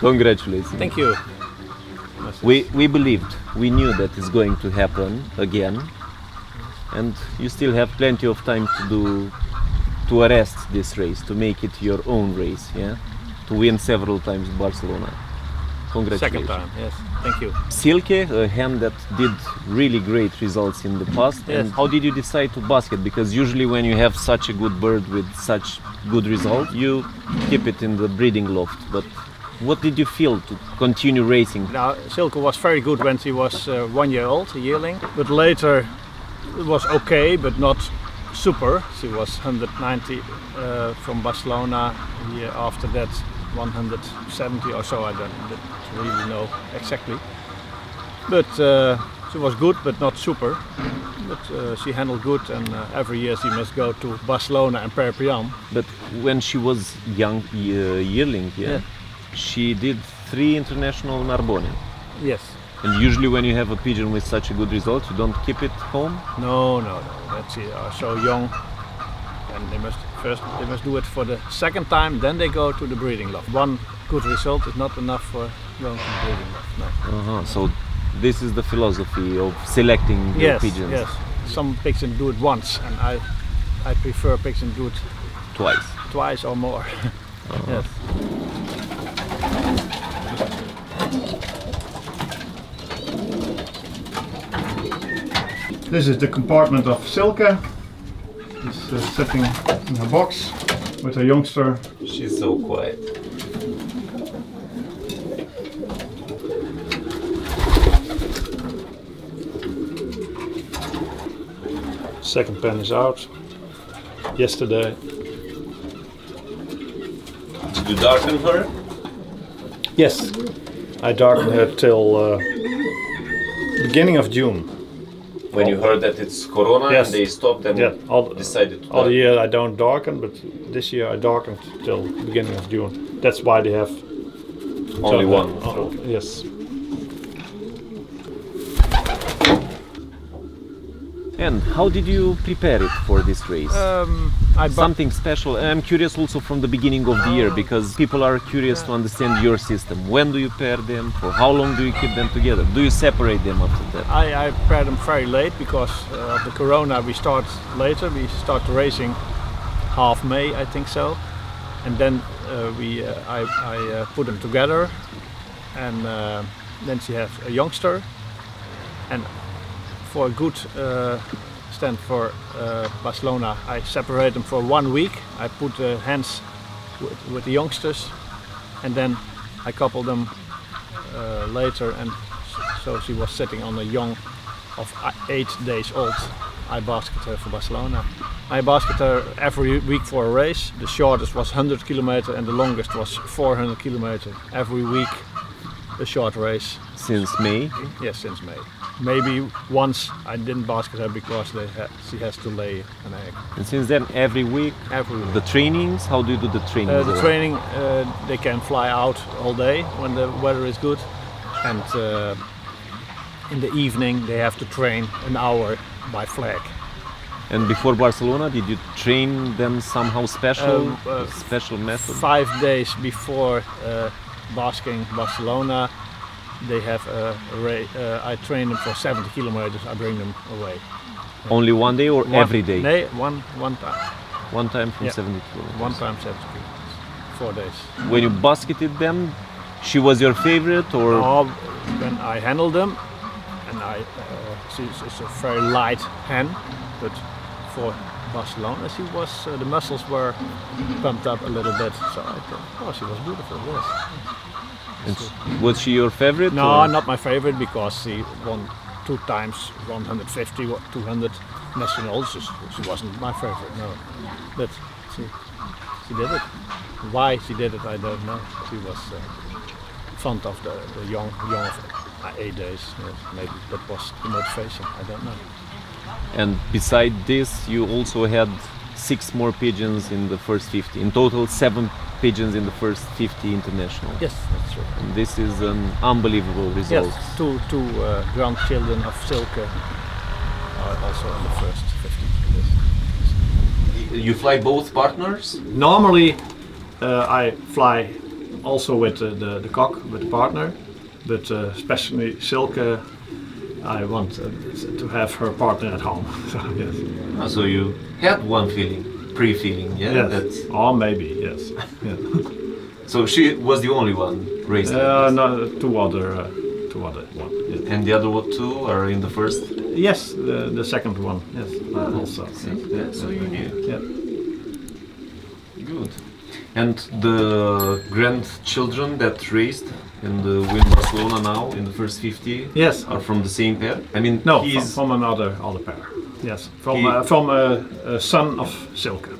Congratulations. Thank you. We, we believed, we knew that it's going to happen again, and you still have plenty of time to do, to arrest this race, to make it your own race, yeah, to win several times Barcelona. Congratulations. Second time, yes. Thank you. Silke, a hen that did really great results in the past. Yes. And how did you decide to basket? Because usually when you have such a good bird with such good result, you keep it in the breeding loft. But what did you feel to continue racing? Now, Silke was very good when she was uh, one year old, a yearling. But later it was okay, but not super. She was 190 uh, from Barcelona. Year after that, 170 or so. I don't, really know exactly. But uh, she was good, but not super. But uh, she handled good, and uh, every year she must go to Barcelona and Perpignan. But when she was young uh, yearling, yeah, Yeah. She did three international Narbonne. Yes. And usually when you have a pigeon with such a good result, you don't keep it home. No, no, no. That's it. Are so young, and they must first they must do it for the second time. Then they go to the breeding loft. One good result is not enough for going to the breeding loft. No. Uh-huh. So this is the philosophy of selecting your Yes, pigeons yes. Some pigeons do it once, and I, I prefer pigeons do it twice. twice or more. Yes. This is the compartment of Silke. She's uh, sitting in her box with her youngster. She's so quiet. Second pen is out. Yesterday. Did you darken her? Yes. I darkened her till uh, beginning of June. When you heard that it's Corona Yes. and they stopped and Yeah, all, decided to all the year I don't darken, but this year I darkened till beginning of June. That's why they have only one. oh, yes. And how did you prepare it for this race? Um, I Something special. I'm curious also from the beginning of the year because people are curious to understand your system. When do you pair them? For how long do you keep them together? Do you separate them after that? I, I prepared them very late because uh, of the corona. We start later. We start racing half May, I think so, and then uh, we uh, I, I uh, put them together, and uh, then she has a youngster, and for a good uh, stand for uh, Barcelona, I separate them for one week. I put hands with, with the youngsters, and then I couple them uh, later, and so she was sitting on a young of eight days old. I basket her for Barcelona. I basket her every week for a race. The shortest was 100 kilometer and the longest was 400 kilometer. Every week, a short race. Since May? Yes, since May. Maybe once I didn't basket her because they ha- she has to lay an egg. And since then, every week, Every week. the trainings, how do you do the training? Uh, the training, uh, they can fly out all day when the weather is good, and uh, in the evening they have to train an hour by flag. And before Barcelona, did you train them somehow special, Um, uh, special method? Five days before uh, basking Barcelona, they have a, a uh, I train them for 70 kilometers. I bring them away. Only one day or One- every day? No, one one time. One time from Yeah. 70 kilometers. One time 70 kilometers. Four days. When you basketed them, she was your favorite or Or when I handled them, and I, uh, she's, she's a very light hen, but for Barcelona, she was uh, the muscles were pumped up a little bit. So I thought, oh, she was beautiful. Yes. And was she your favorite? No, or- not my favorite because she won two times 150, wa- 200 nationals. She wasn't my favorite. No, but she she did it. Why she did it, I don't know. She was uh, fond of the, the young young of uh, days. Yes, maybe that was the motivation. I don't know. And beside this, you also had six more pigeons in the first 50. In total, seven pigeons in the first 50 international. Yes, that's true. And this is an unbelievable result. Yes, two two uh, grandchildren of Silke are also in the first 50. Yes. You fly both partners? Normally, uh, I fly also with the, the, the cock, with the partner, but uh, especially Silke, I want uh, to have her partner at home. so, yes. Ah, so you had one feeling, pre-feeling, yeah? yes. That's, Or maybe, yes. yeah. so she was the only one raised Uh, no, two other, uh, two other one. Yes, And the other two are in the first? yes the, the second one, yes, uh, also. Yeah, so you knew. Yeah. Good. And the grandchildren that raised in the Win Barcelona now in the first 50 Yes. are from the same pair? I mean, No, from, he's from another other pair. Yes, from He- uh, from a, a son of Silke.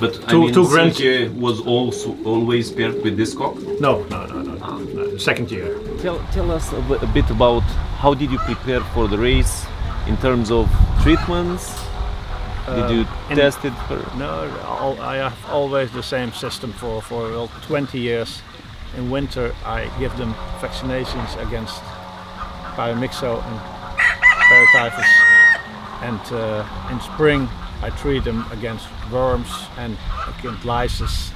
but I two- mean, two grand- Silke was also always paired with this cock. No, no, no, no. Ah. no second year. Tell, tell us a, a bit about how did you prepare for the race in terms of treatments? Did you test it? For, No, I have always the same system for, for well, 20 years. In winter, I give them vaccinations against paramyxo and paratyphus. And uh, in spring, I treat them against worms and against lysis.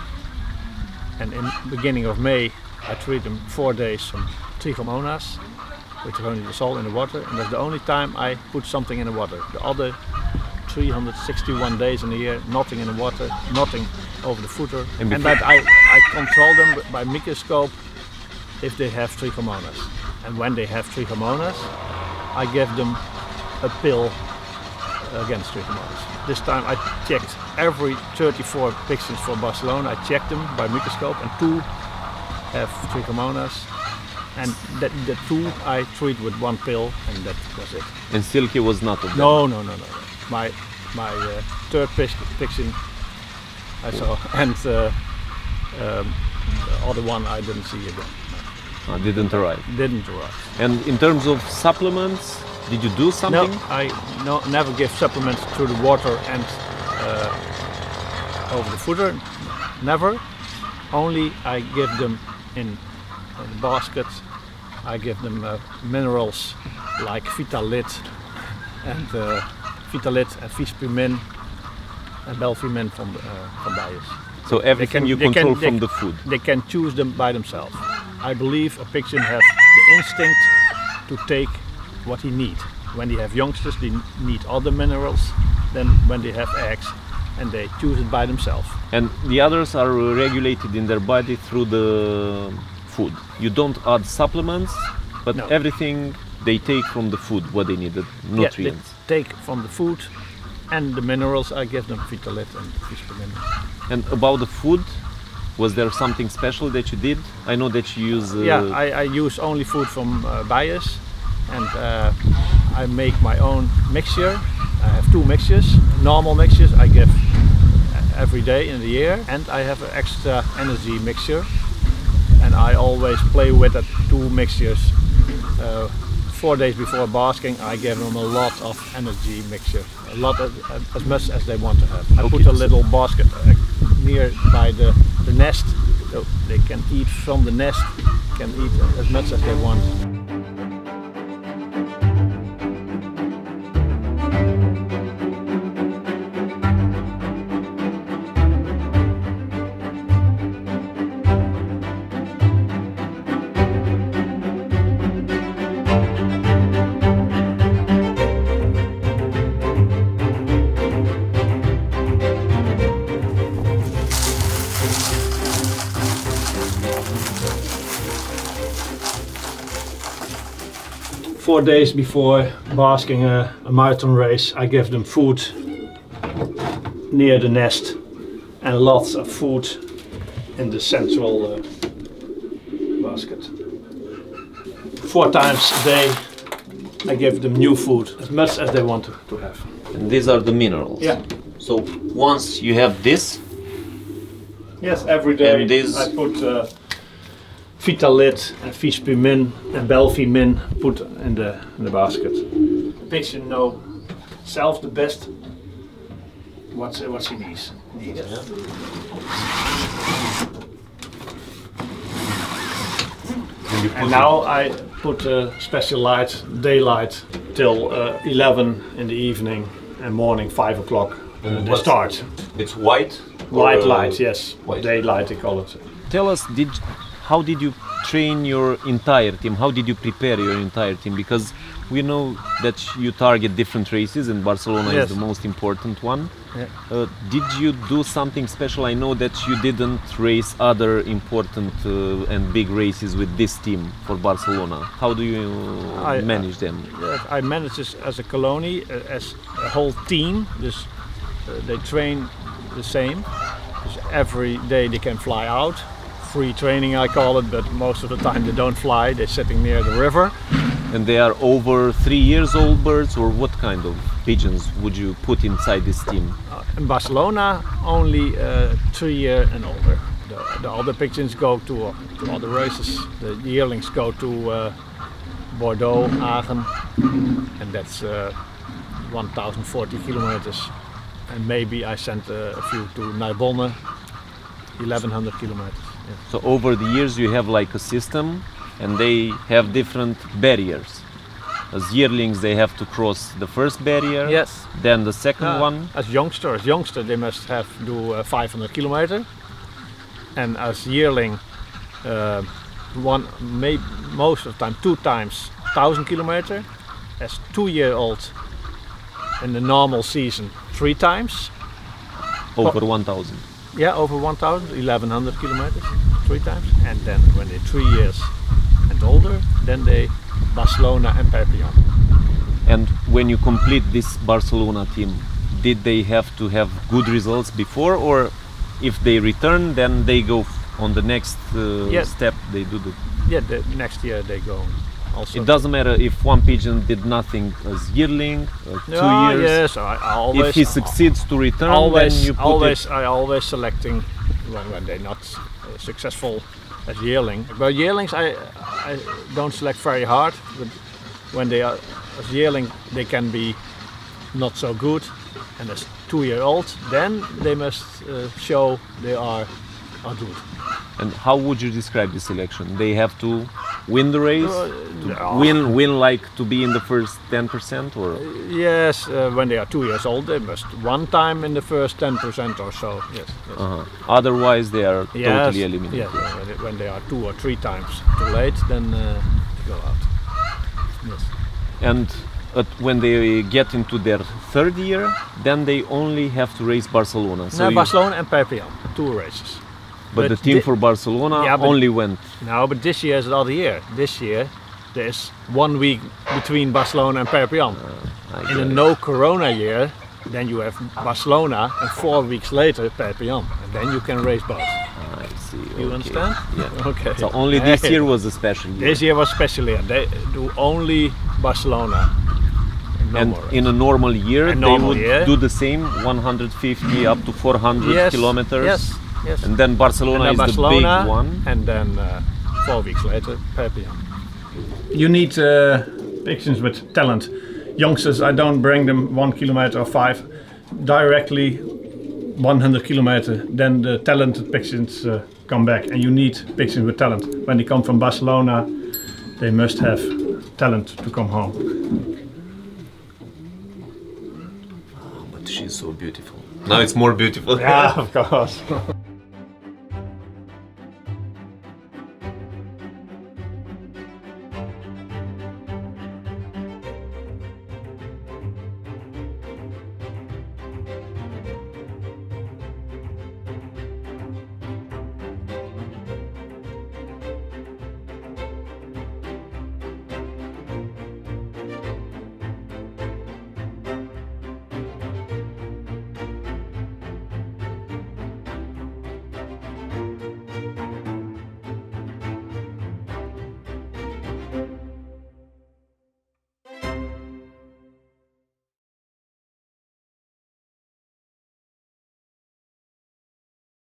And in beginning of May, I treat them four days from trichomonas, which are only dissolved in the water. And that's the only time I put something in the water. The other 361 days in a year, nothing in the water, nothing over the footer. And And, that I, I control them by microscope if they have trichomonas. And when they have trichomonas, I give them a pill against trichomonas. This time I checked every 34 pigeons for Barcelona. I checked them by microscope and two have trichomonas. And that, the two I treat with one pill and that was it. and Silke was not of them. No, no, no, no. No. My my uh, third pigeon I saw, and uh, um, the other one I didn't see again. Ah, didn't arrive. Didn't arrive. And in terms of supplements, did you do No, something? I no, never give supplements through the water and uh, over the footer. Never. Only I give them in, in a basket. I give them uh, minerals like Vitalit and Vitalit and Vispimin and Belfimin from uh, from Beyers. So everything can- you they can- control they- from the food. They can choose them by themselves. I believe a pigeon has the instinct to take what he needs. When they have youngsters, they need other minerals than when they have eggs, and they choose it by themselves. And the others are regulated in their body through the food. You don't add supplements, but No. everything they take from the food, what they need, the Yeah, nutrients. they take from the food and the minerals. I give them Vitalit and Vispimin. And about the food, was there something special that you did? I know that you use. Uh, yeah, I, I use only food from uh, Beyers, and uh, I make my own mixture. I have two mixtures. Normal mixtures I give every day in the year, and I have an extra energy mixture, and I always play with the two mixtures. Four days before basking, I give them a lot of energy mixture, a lot of, as much as they want to have. I put Okay, a so- little basket uh, near by the, the nest, so they can eat from the nest, can eat as much as they want. Four days before basking a, a marathon race, I give them food near the nest and lots of food in the central uh, basket. Four times a day I give them new food, as much as they want to, to have. And these are the minerals. Yeah. So once you have this, Yes, every day And this- I put uh, Vitalit and Vispimin and Belfimin put in the, in the basket. Pigeon know self the best what, what she needs. needs. and And now I put uh, special light, daylight, till uh, 11 in the evening and morning 5 o'clock. And Uh, they start. it's white. White or, uh, light, yes. white. Daylight, they call it. Tell us, did how did you train your entire team? How did you prepare your entire team? Because we know that you target different races, and Barcelona Yes. is the most important one. Yeah. Uh, did you do something special? I know that you didn't race other important uh, and big races with this team for Barcelona. How do you I- manage them? Uh, I manage this as a colony, uh, as a whole team. Dus uh, they train the same. Every day they can fly out. Free training, I call it, but most of the time they don't fly. They're sitting near the river. And they are over three years old birds, or what kind of pigeons would you put inside this team? Uh, in Barcelona, only uh, three year and older. The, the other pigeons go to, uh, to other races. The yearlings go to uh, Bordeaux, Agen, and that's uh, 1,040 kilometers. And maybe I sent uh, a few to Narbonne, 1,100 kilometers. So over the years you have like a system and they have different barriers. As yearlings they have to cross the first barrier, Yes. then the second Uh, one. As youngster, as youngster, they must have do uh, 500 kilometer, and as yearling, uh, one, may, most of the time, two times 1000 kilometer. As two-year-old, in the normal season, three times. over 1000. Yeah, over 1000, 1100 kilometers, three times. And then when they're three years and older, then they Barcelona and Perpignan. And when you complete this Barcelona team, did they have to have good results before or if they return then they go on the next uh, Yes. step they do the Yeah, the next year they go also. It doesn't matter if one pigeon did nothing as yearling, uh, two Ah, years. Yes, I, I always. if he succeeds to return, always, then you put always, it. I always selecting when, when they're not uh, successful as yearling. But yearlings, I, I don't select very hard. But when they are as yearling, they can be not so good. And as two-year-old, then they must uh, show they are adult. And how would you describe the selection? They have to win the race, Uh, no. win, win like to be in the first 10% or Yes, uh, when they are two years old, they must one time in the first 10% or so. Yes. yes. uh otherwise they are Yes, totally eliminated. Yes, yeah, when, they, are two or three times too late, then uh, they go out. Yes. And at, when they get into their third year, then they only have to race Barcelona. So no, Barcelona and Perpignan, two races. But, the team for Barcelona Yeah, only went. No, but this year is another year. This year there's one week between Barcelona and Perpignan. Uh, I In a no Corona year, then you have Barcelona, and four weeks later Perpignan, and then you can race both. I see. You okay. understand? Yeah. Okay. So only this year was a special year. This year was special year. They do only Barcelona. No and more in a normal year, A they would year. do the same 150 up to 400 yes, kilometers. Yes, yes. And then Barcelona And then is Barcelona, the big one. and then uh, four weeks later, Perpignan. You need uh, pigeons with talent. Youngsters, I don't bring them one kilometer or five, directly 100 kilometer. Then the talented pigeons uh, come back, and you need pigeons with talent. When they come from Barcelona, they must have talent to come home. But she's so beautiful. Now it's more beautiful. Yeah, of course.